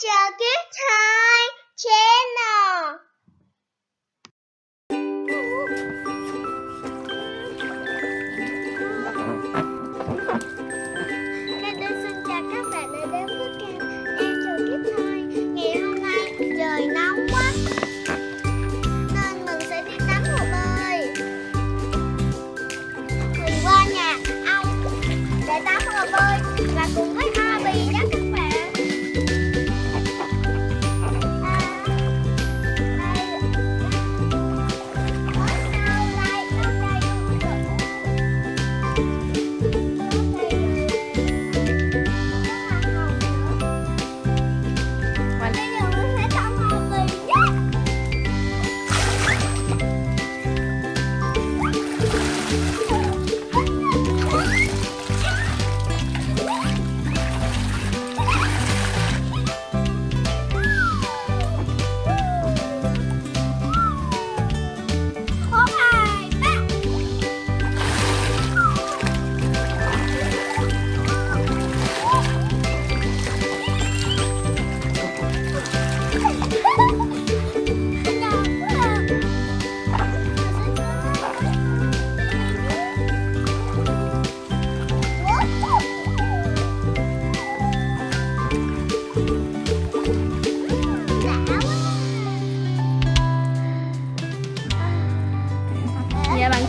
such a good time. Cheers.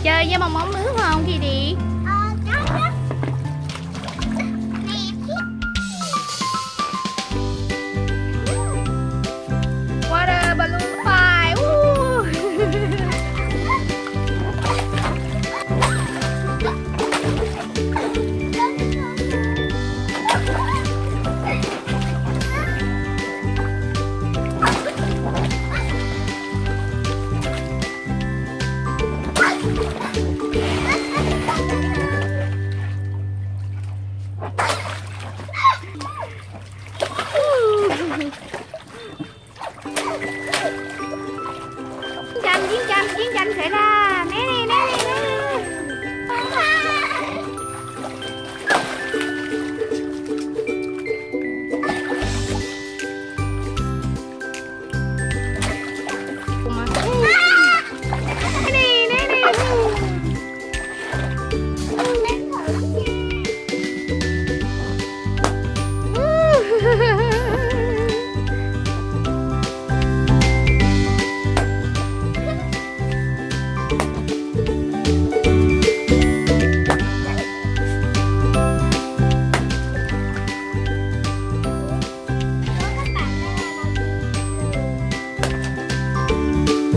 chơi với bong bóng nước không kỳ đi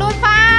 รูดไฟ